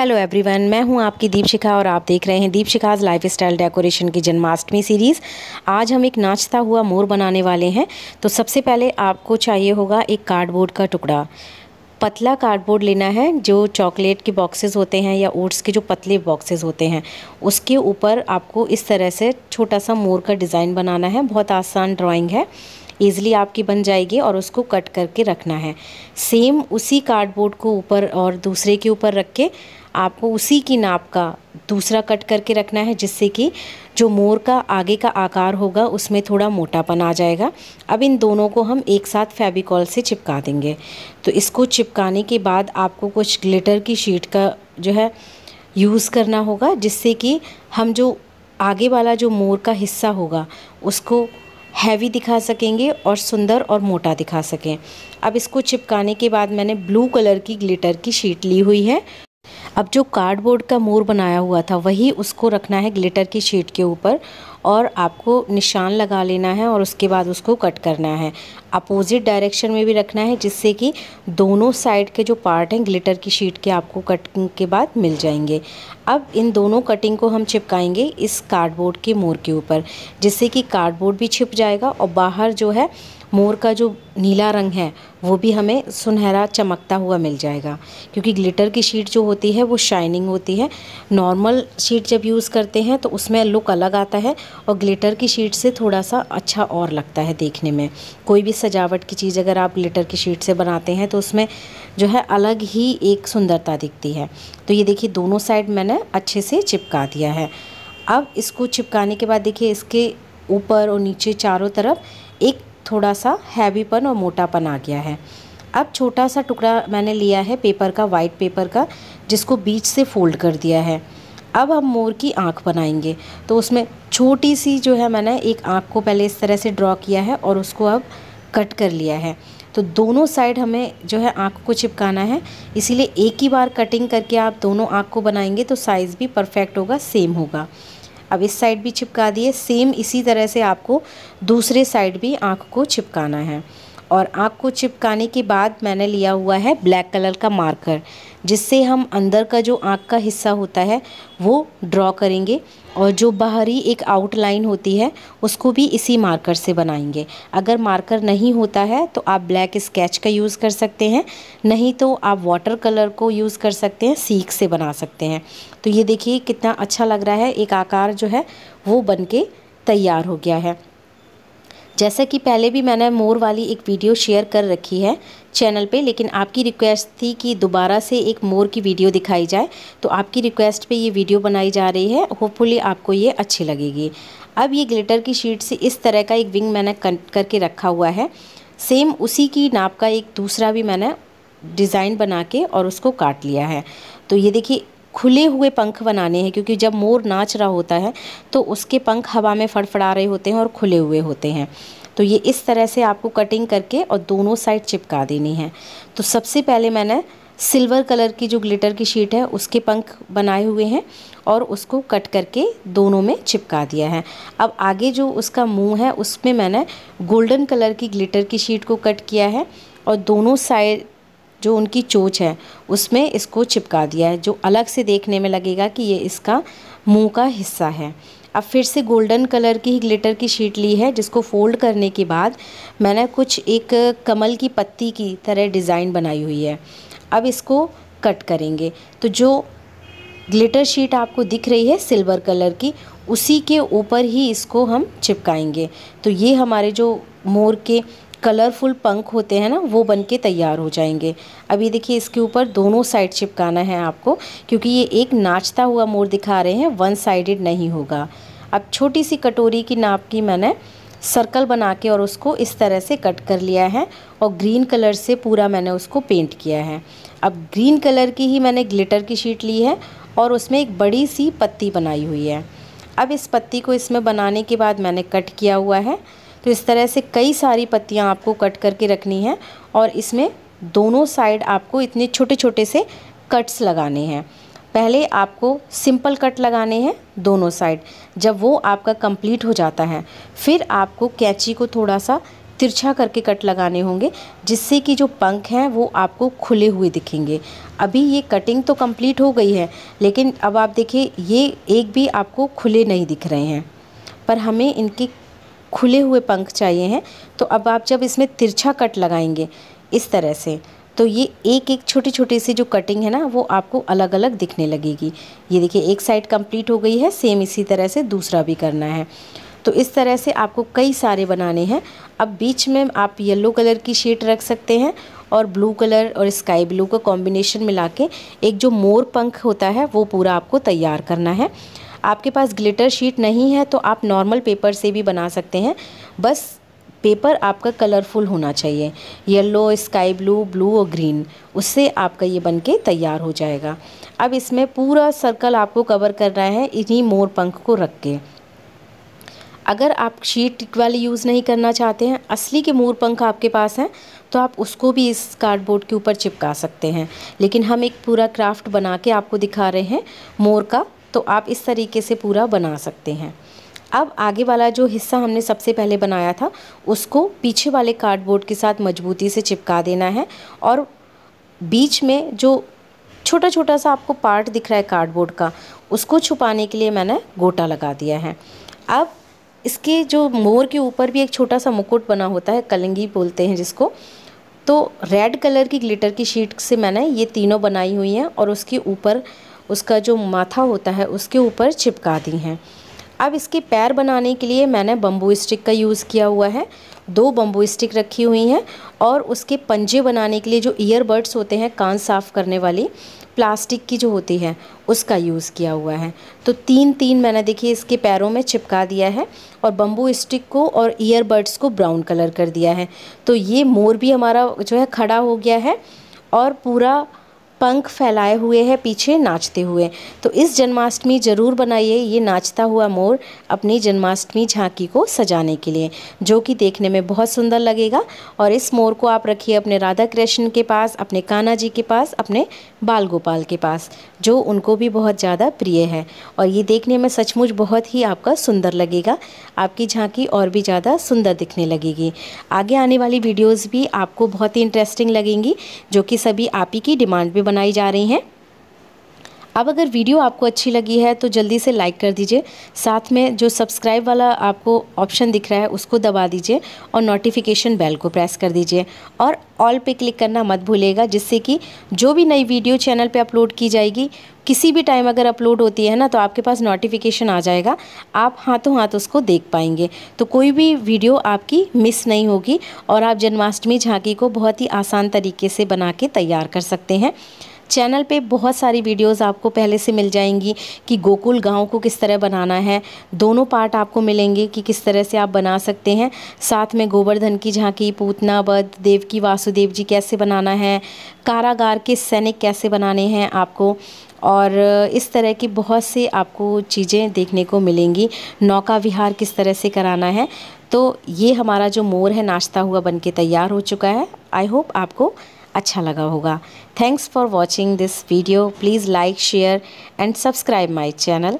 Hello everyone मैं हूँ आपकी दीपशिखा और आप देख रहे हैं दीपशिखाज लाइफ स्टाइल डेकोरेशन की जन्माष्टमी सीरीज़ आज हम एक नाचता हुआ मोर बनाने वाले हैं। तो सबसे पहले आपको चाहिए होगा एक कार्डबोर्ड का टुकड़ा। पतला कार्डबोर्ड लेना है, जो चॉकलेट के बॉक्सेस होते हैं या ओट्स के जो पतले बॉक्सेस होते हैं। उसके ऊपर आपको इस तरह से छोटा सा मोर का डिज़ाइन बनाना है। बहुत आसान ड्राइंग है। ईज़िली आपकी बन जाएगी और उसको कट करके रखना है। सेम उसी कार्डबोर्ड को ऊपर और दूसरे के ऊपर रख के आपको उसी की नाप का दूसरा कट करके रखना है, जिससे कि जो मोर का आगे का आकार होगा, उसमें थोड़ा मोटापन आ जाएगा। अब इन दोनों को हम एक साथ फेविकॉल से चिपका देंगे। तो इसको चिपकाने के बाद आपको कुछ ग्लिटर की शीट का जो है, यूज़ करना होगा, जिससे कि हम जो आगे वाला जो मोर का हिस्सा होगा, उसको हैवी दिखा सकेंगे और सुंदर और मोटा दिखा सकें। अब इसको चिपकाने के बाद मैंने ब्लू कलर की ग्लिटर की शीट ली हुई है। अब जो कार्डबोर्ड का मोर बनाया हुआ था, वही उसको रखना है ग्लिटर की शीट के ऊपर और आपको निशान लगा लेना है और उसके बाद उसको कट करना है। अपोजिट डायरेक्शन में भी रखना है जिससे कि दोनों साइड के जो पार्ट हैं ग्लिटर की शीट के आपको कटिंग के बाद मिल जाएँगे। अब इन दोनों कटिंग को हम चिपकाएँगे इस कार्डबोर्ड के मोर के ऊपर, जिससे कि कार्डबोर्ड भी छिप जाएगा और बाहर जो है मोर का जो नीला रंग है, वो भी हमें सुनहरा चमकता हुआ मिल जाएगा। क्योंकि ग्लिटर की शीट जो होती है, वो शाइनिंग होती है। नॉर्मल शीट जब यूज़ करते हैं तो उसमें लुक अलग आता है और ग्लिटर की शीट से थोड़ा सा अच्छा और लगता है देखने में। कोई भी सजावट की चीज़ अगर आप ग्लिटर की शीट से बनाते हैं तो उसमें जो है अलग ही एक सुंदरता दिखती है। तो ये देखिए, दोनों साइड मैंने अच्छे से चिपका दिया है। अब इसको चिपकाने के बाद देखिए, इसके ऊपर और नीचे चारों तरफ़ एक थोड़ा सा हैवीपन और मोटापन आ गया है। अब छोटा सा टुकड़ा मैंने लिया है पेपर का वाइट पेपर का, जिसको बीच से फोल्ड कर दिया है। अब हम मोर की आँख बनाएँगे। तो उसमें छोटी सी जो है मैंने एक आँख को पहले इस तरह से ड्रॉ किया है और उसको अब कट कर लिया है। तो दोनों साइड हमें जो है आँख को चिपकाना है। इसीलिए एक ही बार कटिंग करके आप दोनों आँख को बनाएँगे तो साइज़ भी परफेक्ट होगा सेम होगा। अब इस साइड भी चिपका दिए। सेम इसी तरह से आपको दूसरे साइड भी आँख को चिपकाना है। और आँख को चिपकाने के बाद मैंने लिया हुआ है ब्लैक कलर का मार्कर, जिससे हम अंदर का जो आँख का हिस्सा होता है, वो ड्रॉ करेंगे और जो बाहरी एक आउटलाइन होती है, उसको भी इसी मार्कर से बनाएँगे। अगर मार्कर नहीं होता है तो आप ब्लैक स्केच का यूज़ कर सकते हैं, नहीं तो आप वाटर कलर को यूज़ कर सकते हैं, सीख से बना सकते हैं। तो ये देखिए कितना अच्छा लग रहा है, एक आकार जो है, वो बन के तैयार हो गया है। जैसा कि पहले भी मैंने मोर वाली एक वीडियो शेयर कर रखी है चैनल पे, लेकिन आपकी रिक्वेस्ट थी कि दोबारा से एक मोर की वीडियो दिखाई जाए तो आपकी रिक्वेस्ट पे ये वीडियो बनाई जा रही है। होपफुली आपको ये अच्छी लगेगी। अब ये ग्लिटर की शीट से इस तरह का एक विंग मैंने करके रखा हुआ है। सेम उसी की नाप का एक दूसरा भी मैंने डिज़ाइन बना के और उसको काट लिया है। तो ये देखिए खुले हुए पंख बनाने हैं, क्योंकि जब मोर नाच रहा होता है तो उसके पंख हवा में फड़फड़ा रहे होते हैं और खुले हुए होते हैं। तो ये इस तरह से आपको कटिंग करके और दोनों साइड चिपका देनी है। तो सबसे पहले मैंने सिल्वर कलर की जो ग्लिटर की शीट है, उसके पंख बनाए हुए हैं और उसको कट करके दोनों में चिपका दिया है। अब आगे जो उसका मुँह है, उसमें मैंने गोल्डन कलर की ग्लिटर की शीट को कट किया है और दोनों साइड जो उनकी चोच है, उसमें इसको चिपका दिया है, जो अलग से देखने में लगेगा कि ये इसका मुँह का हिस्सा है। अब फिर से गोल्डन कलर की ही ग्लिटर की शीट ली है, जिसको फोल्ड करने के बाद मैंने कुछ एक कमल की पत्ती की तरह डिज़ाइन बनाई हुई है। अब इसको कट करेंगे। तो जो ग्लिटर शीट आपको दिख रही है, सिल्वर कलर की, उसी के ऊपर ही इसको हम चिपकाएँगे। तो ये हमारे जो मोर के कलरफुल पंख होते हैं ना, वो बन के तैयार हो जाएँगे। अभी देखिए, इसके ऊपर दोनों साइड चिपकाना है आपको, क्योंकि ये एक नाचता हुआ मोर दिखा रहे हैं वन साइडेड नहीं होगा। अब छोटी सी कटोरी की नाप की मैंने सर्कल बना के और उसको इस तरह से कट कर लिया है, और ग्रीन कलर से पूरा मैंने उसको पेंट किया है। अब ग्रीन कलर की ही मैंने ग्लिटर की शीट ली है, और उसमें एक बड़ी सी पत्ती बनाई हुई है। अब इस पत्ती को इसमें बनाने के बाद मैंने कट किया हुआ है तो इस तरह से कई सारी पत्तियाँ आपको कट करके रखनी है और इसमें दोनों साइड आपको इतने छोटे छोटे से कट्स लगाने हैं। पहले आपको सिंपल कट लगाने हैं दोनों साइड, जब वो आपका कंप्लीट हो जाता है। फिर आपको कैंची को थोड़ा सा तिरछा करके कट लगाने होंगे, जिससे कि जो पंख हैं वो आपको खुले हुए दिखेंगे। अभी ये कटिंग तो कंप्लीट हो गई है, लेकिन अब आप देखिए, ये एक भी आपको खुले नहीं दिख रहे हैं। पर हमें इनके खुले हुए पंख चाहिए हैं। तो अब आप जब इसमें तिरछा कट लगाएँगे इस तरह से तो ये एक एक छोटी छोटी सी जो कटिंग है ना, वो आपको अलग अलग दिखने लगेगी। ये देखिए, एक साइड कंप्लीट हो गई है सेम इसी तरह से दूसरा भी करना है। तो इस तरह से आपको कई सारे बनाने हैं। अब बीच में आप येलो कलर की शीट रख सकते हैं और ब्लू कलर और स्काई ब्लू का कॉम्बिनेशन मिला के एक जो मोर पंख होता है, वो पूरा आपको तैयार करना है। आपके पास ग्लिटर शीट नहीं है तो आप नॉर्मल पेपर से भी बना सकते हैं। बस पेपर आपका कलरफुल होना चाहिए। येलो स्काई ब्लू ब्लू और ग्रीन उससे आपका ये बन के तैयार हो जाएगा। अब इसमें पूरा सर्कल आपको कवर करना है, इन्हीं मोर पंख को रख के। अगर आप शीट वाली यूज़ नहीं करना चाहते हैं, असली के मोर पंख आपके पास हैं तो आप उसको भी इस कार्डबोर्ड के ऊपर चिपका सकते हैं। लेकिन हम एक पूरा क्राफ्ट बना के आपको दिखा रहे हैं, मोर का तो आप इस तरीके से पूरा बना सकते हैं। अब आगे वाला जो हिस्सा हमने सबसे पहले बनाया था, उसको पीछे वाले कार्डबोर्ड के साथ मजबूती से चिपका देना है और बीच में जो छोटा छोटा सा आपको पार्ट दिख रहा है कार्डबोर्ड का, उसको छुपाने के लिए मैंने गोटा लगा दिया है। अब इसके जो मोर के ऊपर भी एक छोटा सा मुकुट बना होता है, कलंगी बोलते हैं जिसको तो रेड कलर की ग्लिटर की शीट से मैंने ये तीनों बनाई हुई हैं और उसके ऊपर उसका जो माथा होता है, उसके ऊपर चिपका दी हैं। अब इसके पैर बनाने के लिए मैंने बम्बू स्टिक का यूज़ किया हुआ है। दो बम्बू स्टिक रखी हुई हैं और उसके पंजे बनाने के लिए जो ईयरबड्स होते हैं, कान साफ़ करने वाली प्लास्टिक की जो होती है, उसका यूज़ किया हुआ है। तो तीन तीन मैंने देखिए इसके पैरों में चिपका दिया है और बम्बू स्टिक को और ईयरबड्स को ब्राउन कलर कर दिया है। तो ये मोर भी हमारा जो है खड़ा हो गया है और पूरा पंख फैलाए हुए है, पीछे नाचते हुए। तो इस जन्माष्टमी ज़रूर बनाइए, ये नाचता हुआ मोर अपनी जन्माष्टमी झांकी को सजाने के लिए, जो कि देखने में बहुत सुंदर लगेगा। और इस मोर को आप रखिए अपने राधा कृष्ण के पास, अपने कान्हा जी के पास, अपने बाल गोपाल के पास, जो उनको भी बहुत ज़्यादा प्रिय है। और ये देखने में सचमुच बहुत ही आपका सुंदर लगेगा, आपकी झांकी और भी ज़्यादा सुंदर दिखने लगेगी। आगे आने वाली वीडियोज़ भी आपको बहुत ही इंटरेस्टिंग लगेंगी, जो कि सभी आप ही की डिमांड पर बनाई जा रही हैं। अब अगर वीडियो आपको अच्छी लगी है तो जल्दी से लाइक कर दीजिए। साथ में जो सब्सक्राइब वाला आपको ऑप्शन दिख रहा है, उसको दबा दीजिए और नोटिफिकेशन बेल को प्रेस कर दीजिए। और ऑल पे क्लिक करना मत भूलेगा जिससे कि जो भी नई वीडियो चैनल पे अपलोड की जाएगी, किसी भी टाइम अगर अपलोड होती है ना तो आपके पास नोटिफिकेशन आ जाएगा। आप हाथों हाथ उसको देख पाएँगे। तो कोई भी वीडियो आपकी मिस नहीं होगी और आप जन्माष्टमी झांकी को बहुत ही आसान तरीके से बना के तैयार कर सकते हैं। चैनल पे बहुत सारी वीडियोस आपको पहले से मिल जाएँगी कि गोकुल गाँव को किस तरह बनाना है। दोनों पार्ट आपको मिलेंगे कि किस तरह से आप बना सकते हैं। साथ में गोवर्धन की झांकी, पूतना बध देव की वासुदेव जी कैसे बनाना है, कारागार के सैनिक कैसे बनाने हैं आपको, और इस तरह की बहुत से आपको चीज़ें देखने को मिलेंगी। नौका विहार किस तरह से कराना है। तो ये हमारा जो मोर है, नाश्ता हुआ बन के तैयार हो चुका है। आई होप आपको अच्छा लगा होगा। Thanks for watching this video please like share and subscribe my channel